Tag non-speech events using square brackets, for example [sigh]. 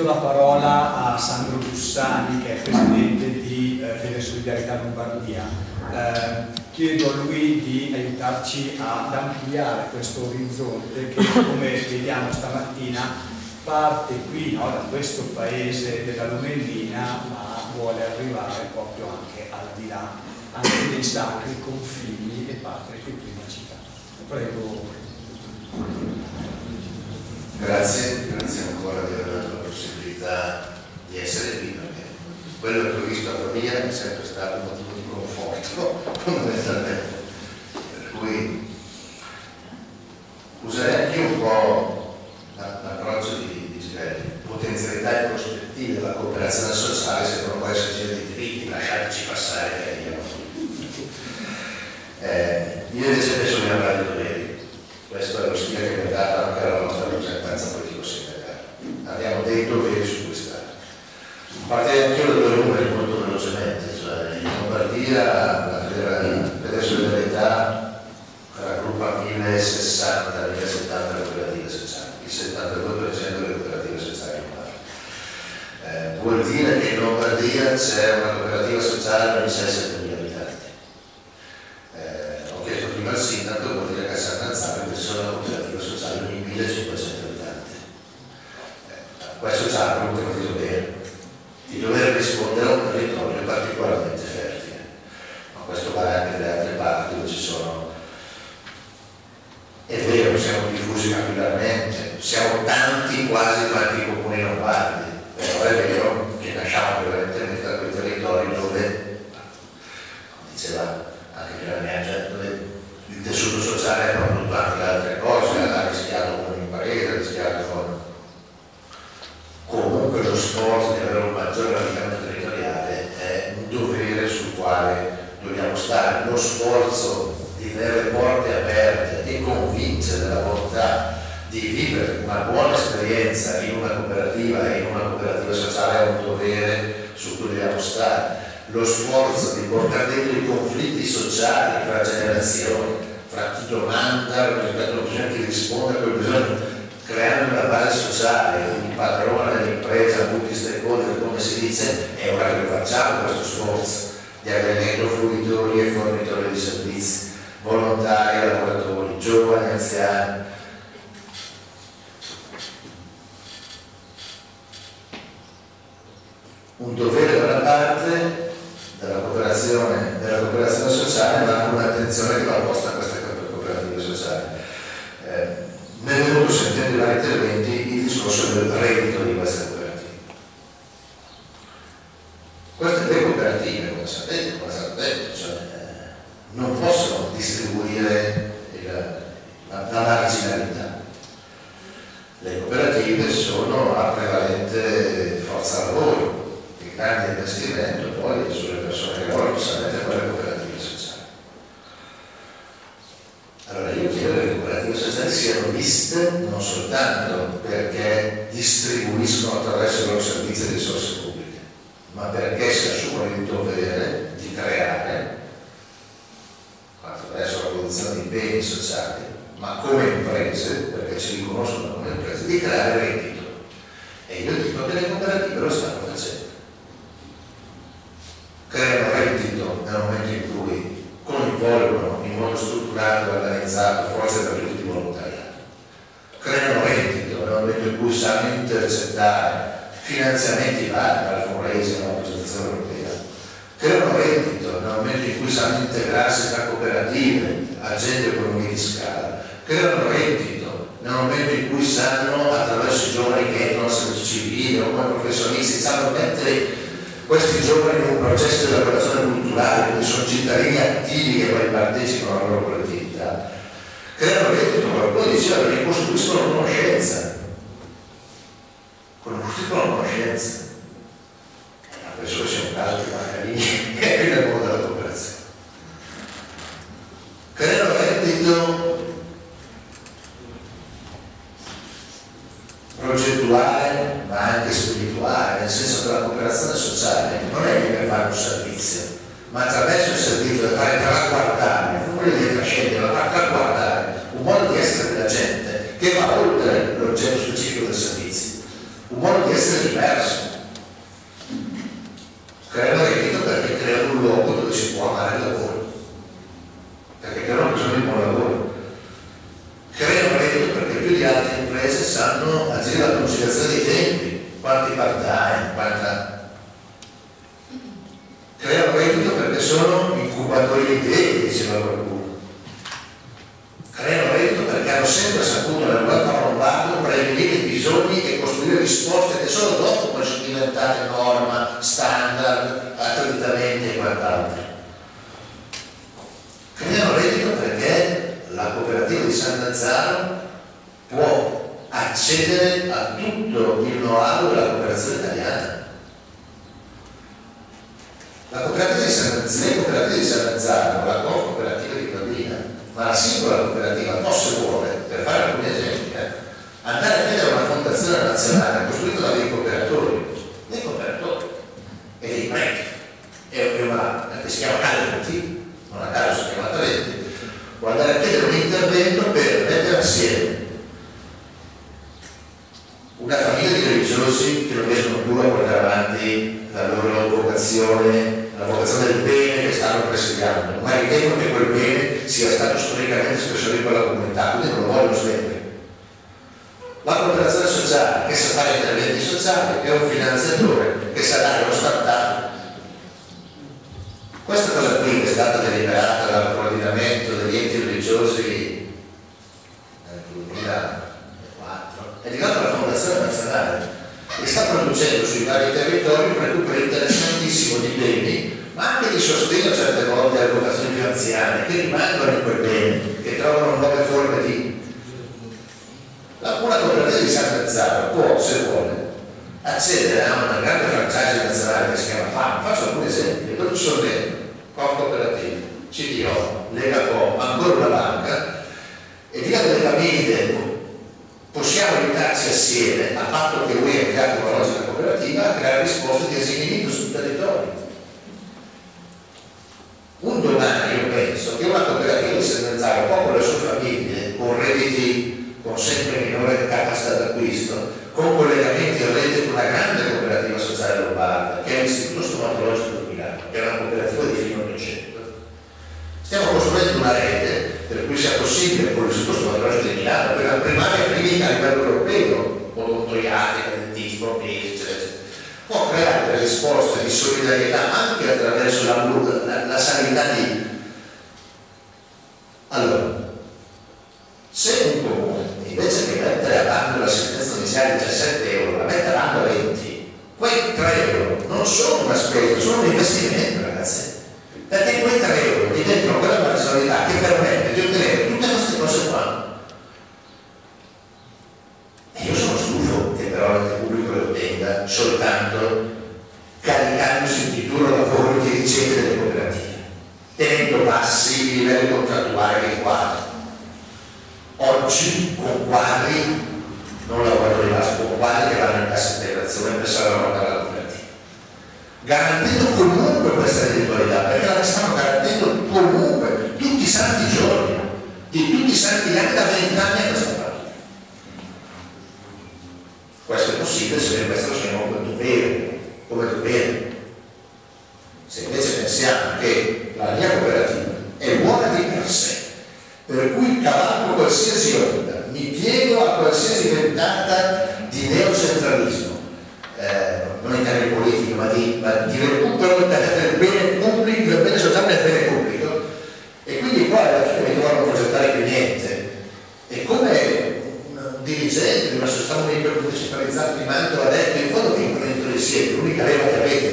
subito la parola a Sandro Bussani che è presidente di eh, Fede Solidarietà Lombardia. Eh, chiedo a lui di aiutarci ad ampliare questo orizzonte che come vediamo stamattina parte qui no, da questo paese della Lomellina ma vuole arrivare proprio anche al di là anche dei sacri confini e patrie che prima citato. Prego. Grazie, grazie ancora la possibilità di essere qui perché quello che ho visto a famiglia è sempre stato un motivo di conforto [laughs] fondamentalmente. Per cui userei anche un po' l'approccio di, di potenzialità e prospettive della cooperazione sociale se non può esserci dei diritti, lasciateci passare che io. Eh, io invece penso di avrà dei doveri questo è lo stile che mi ha dato anche la nostra rappresentanza politico-sindacale. Abbiamo dei doveri su questa. Partirei anche io da due numeri molto velocemente, cioè in Lombardia la federalità raggruppa 1060-1070 cooperative sociali, il 72% delle cooperative sociali lombarde. Eh, vuol dire che in Lombardia c'è una cooperativa sociale ogni 6-7 mila abitanti. Eh, ho chiesto prima al sindaco, vuol dire che a San Nazzaro sono una cooperativa sociale ogni 1500 abitanti. Eh, questo già ha un tema di dovere, di dover rispondere a un territorio particolarmente fertile. Ma questo vale anche nelle altre parti dove ci sono. È vero, siamo diffusi capillarmente, siamo tanti quasi quanti comuni lombardi, però è vero che nasciamo prevalentemente da quei territori dove, come diceva anche Piranesi, dove il tessuto sociale ha prodotto anche altre cose, ha rischiato con un'impresa, ha rischiato con comunque lo sforzo di avere un maggiore radicamento territoriale è un dovere sul quale dobbiamo stare, lo sforzo di tenere le porte aperte e convincere volontà di vivere una buona esperienza in una cooperativa e in una cooperativa sociale è un dovere su cui dobbiamo stare lo sforzo di portare dentro i conflitti sociali fra generazioni, fra chi domanda rispetto bisogno chi risponde a quel bisogno, creando una base sociale, un padrone dell'impresa, multi stakeholder, come si dice, è ora che facciamo questo sforzo di dentro fruitori e fornitori di servizi, volontari, lavoratori, giovani, anziani. Un dovere da parte della cooperazione, della cooperazione sociale, ma anche un'attenzione che va posta a queste cooperative sociali. Eh, è venuto sentendo i vari interventi il discorso del reddito di queste cooperative. Queste tre cooperative, come sapete, come sapete cioè, eh, non possono distribuire il, la, la marginalità. Le cooperative sono a prevalente forza lavoro, investimento poi sulle persone che giustamente con le cooperative sociali. Allora io chiedo che le cooperative sociali siano viste non soltanto perché distribuiscono attraverso i loro servizi e risorse pubbliche, ma perché si assumono il dovere di creare, attraverso la produzione di beni sociali, ma come imprese, perché ci riconoscono come imprese, di creare reddito. E io dico che le cooperative lo stanno facendo creano reddito nel momento in cui coinvolgono in modo strutturato e organizzato forze per tutti i volontariati. Creano reddito nel momento in cui sanno intercettare finanziamenti vari dal fundraising alla presentazione europea. Creano reddito nel momento in cui sanno integrarsi tra cooperative, agenti economie di scala. Creano reddito nel momento in cui sanno, attraverso i giovani che entrano al servizio civile o come professionisti, sanno mettere questi giovani in un processo di elaborazione culturale, quindi sono cittadini attivi che poi partecipano alla loro collettività, creano reddito, qualcuno diceva che costruiscono conoscenza, costruiscono conoscenza. Ma che sia un caso che Macarini è nel mondo della cooperazione. Creano reddito progettuale ma anche spirituale, nel senso che la cooperazione sociale non è che per fare un servizio, ma attraverso il servizio da fare traguardare, non voglio dire trascendere, ma far traguardare un modo di essere della gente che va oltre l'oggetto specifico del servizio. un modo di essere diverso. Creano reddito perché creano un luogo dove si può amare il lavoro, perché creano bisogno di buon lavoro. Creano reddito perché più di altre imprese sanno agire la conciliazione dei tempi, quanti part-time, quanta... Creano reddito perché sono incubatori di idee, diceva qualcuno creano reddito perché hanno sempre saputo nel welfare lombardo prevenire i bisogni e costruire risposte che solo dopo poi sono diventate norma, standard, accreditamenti e quant'altro. Creano reddito perché la cooperativa di San Lazzaro può accedere a tutto il know-how della cooperazione italiana. La cooperativa di San, le la cooperativa di Pavina, ma la singola cooperativa può se vuole, per fare alcuni esempi, eh, andare a chiedere fondazione nazionale costruita da dei cooperatori, dei cooperatori e dei preti, è una, che si chiama Talenti, non a caso si chiama Talenti, può andare a chiedere un intervento per mettere assieme una famiglia di religiosi che non riescono più a portare avanti la loro vocazione la vocazione del bene che stanno presidiando, ma ritengono che quel bene sia stato storicamente espresso di quella comunità, quindi non lo vogliono smettere. La cooperazione sociale, che sa fare interventi sociali, è un finanziatore che sa dare lo startup. Questa cosa qui che è stata deliberata dal coordinamento degli enti religiosi nel 2004 è diventata la Fondazione Nazionale e sta producendo sui vari territori un recupero interessantissimo di beni, ma anche di sostegno certe volte alle vocazioni più anziane, che rimangono in quel bene, che trovano nuove forme di... La pura cooperativa di San Lazzaro può, se vuole, accedere a una grande franchise nazionale che si chiama FAM, faccio alcuni esempi, dove ci sono dentro, COP Cooperative, CDO, Lega Co, ancora una banca, e via delle famiglie possiamo aiutarci assieme al fatto che lui ha creato una logica cooperativa a creare risposte di esaurimento sul territorio. Un domani io penso che una cooperativa di Sennanzaro, un po' con le sue famiglie, con redditi con sempre minore capacità d'acquisto, con collegamenti a rete con una grande cooperativa sociale lombarda, che è l'Istituto Stomatologico di Milano, che è una cooperativa di fine 800. Stiamo costruendo una rete per cui sia possibile con l'istituto stomatologico di Milano, per la primaria clinica a livello europeo, odontoiatrica, dentismo, medici, eccetera, può creare delle risposte di solidarietà anche attraverso la, la, la sanità di... Allora, se un comune invece che mettere a bando la sentenza iniziale di 17 euro, la mette a bando 20, quei 3 euro non sono una spesa, sono un investimento, ragazzi perché quei 3 euro diventano quella marginalità che permette di ottenere tutte queste cose qua. E io sono stufo che però l'ente pubblico le ottenga soltanto caricandosi di duro lavoro di dirigente delle cooperative, tenendo bassi i livelli contrattuali dei quadri. Oggi con quadri, non lavoratori base, con quadri che vanno in cassa integrazione per salvaguardare la cooperativa garantendo comunque questa individualità, perché la stanno garantendo comunque tutti i santi giorni, di tutti i santi anni da vent'anni a questa parte. Questo è possibile se questo siamo come dovere, come dovere. Se invece pensiamo che la mia cooperativa è buona di per sé, per cui cavalco qualsiasi onda, mi piego a qualsiasi ventata di neocentralismo, eh, non in termini politici, ma di, ma di recupero del bene pubblico, del bene sociale del bene pubblico. E quindi poi alla fine mi a progettare più niente. E come un dirigente di una società municipalizzata di Mantova ha detto, in fondo che imprenditore siete, l'unica leva che avete